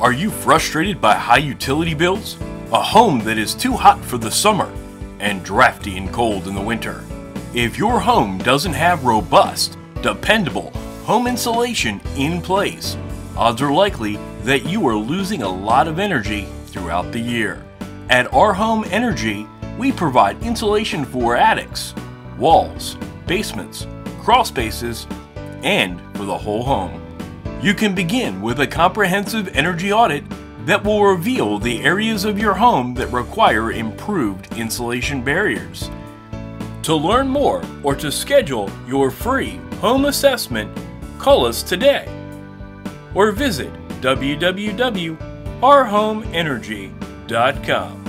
Are you frustrated by high utility bills? A home that is too hot for the summer and drafty and cold in the winter? If your home doesn't have robust, dependable home insulation in place, odds are likely that you are losing a lot of energy throughout the year. At Our Home Energy, we provide insulation for attics, walls, basements, crawl spaces, and for the whole home. You can begin with a comprehensive energy audit that will reveal the areas of your home that require improved insulation barriers. To learn more or to schedule your free home assessment, call us today or visit www.ourhomeenergy.com.